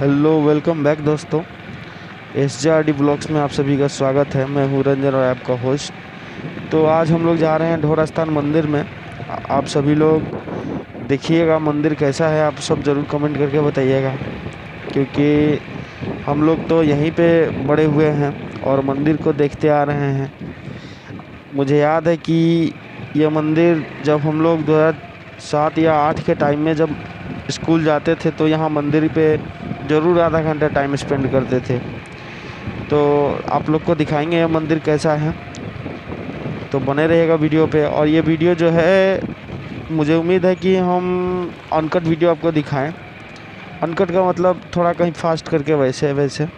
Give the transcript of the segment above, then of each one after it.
Hello welcome back दोस्तों। S J R D blogs में आप सभी का स्वागत है। मैं हूँ रंजन और आपका होस्ट तो आज हम लोग जा रहे हैं ढोरा स्थान मंदिर में। आप सभी लोग देखिएगा मंदिर कैसा है। आप सब ज़रूर कमेंट करके बताइएगा। क्योंकि हम लोग तो यहीं पे बड़े हुए हैं और मंदिर को देखते आ रहे हैं। मुझे याद है कि यह मंदिर जब हम लोग दो हज़ार सात या आठ के टाइम में जब स्कूल जाते थे तो यहाँ मंदिर पे ज़रूर आधा घंटा टाइम स्पेंड करते थे। तो आप लोग को दिखाएँगे ये मंदिर कैसा है। तो बने रहेगा वीडियो पे। और ये वीडियो जो है, मुझे उम्मीद है कि हम अनकट वीडियो आपको दिखाएँ। अनकट का मतलब थोड़ा कहीं फास्ट करके वैसे वैसे।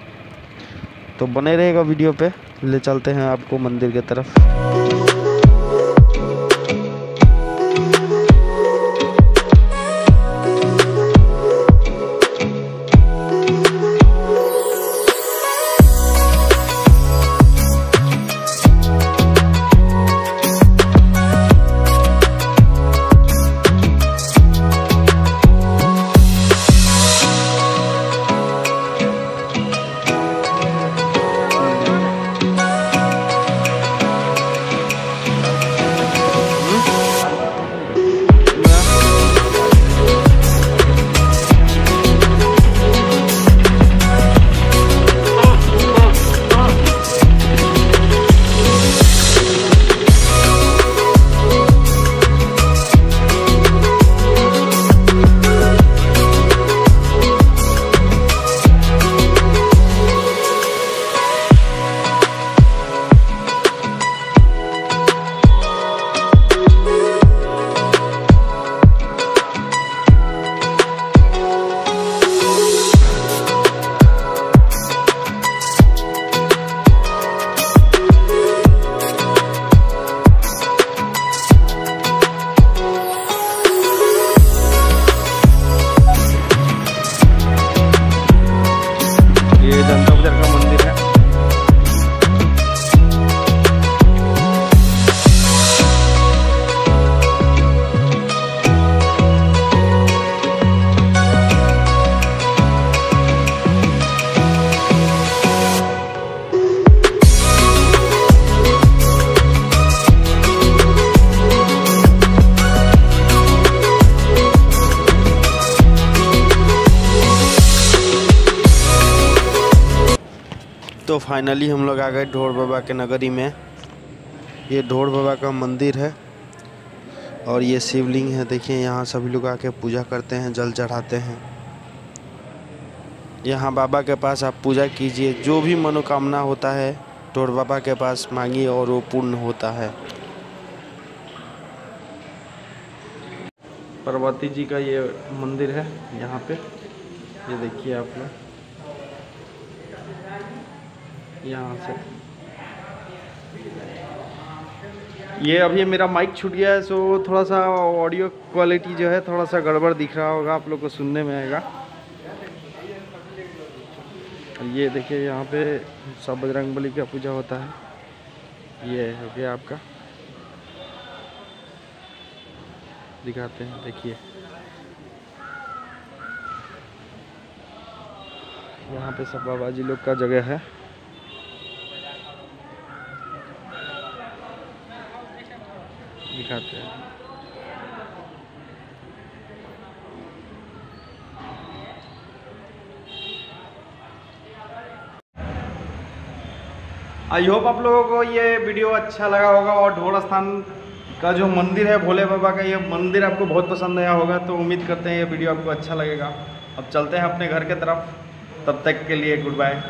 तो बने रहेगा वीडियो पे। ले चलते हैं आपको मंदिर की तरफ़। ये जनता तो फाइनली हम लोग आ गए ढोर बाबा के नगरी में। ये ढोर बाबा का मंदिर है और ये शिवलिंग है। देखिए, यहाँ सभी लोग आके पूजा करते हैं, जल चढ़ाते हैं। यहाँ बाबा के पास आप पूजा कीजिए। जो भी मनोकामना होता है, ढोर बाबा के पास मांगिए और वो पूर्ण होता है। पार्वती जी का ये मंदिर है यहाँ पे। ये देखिए आप लोग। यहाँ से। ये अभी मेरा माइक छूट गया है सो थोड़ा सा ऑडियो क्वालिटी जो है, थोड़ा सा गड़बड़ दिख रहा होगा, आप लोग को सुनने में आएगा। ये देखिए, यहाँ पे सब बजरंग बली का पूजा होता है। ये हो गया आपका। दिखाते हैं, देखिए। यहाँ पे सब बाबा जी लोग का जगह है। दिखाते हैं। आई होप आप लोगों को ये वीडियो अच्छा लगा होगा और ढोल स्थान का जो मंदिर है भोले बाबा का, ये मंदिर आपको बहुत पसंद आया होगा तो उम्मीद करते हैं ये वीडियो आपको अच्छा लगेगा। अब चलते हैं अपने घर के तरफ़। तब तक के लिए गुड बाय।